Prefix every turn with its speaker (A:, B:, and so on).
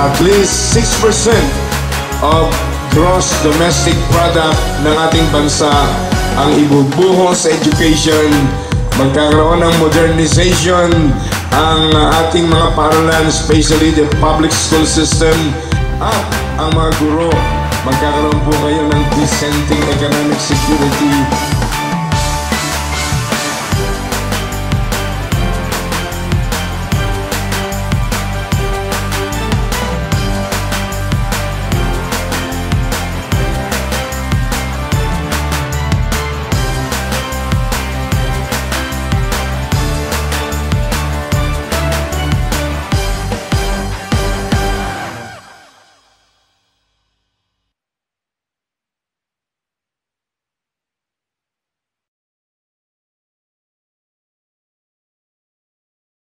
A: at least 6% of gross domestic product ng ating bansa ang ibubuhos sa education, magkakaroon ng modernization ang ating mga paaralan, especially the public school system, at ang mga guro, magkakaroon po kayo ng dissenting economic security.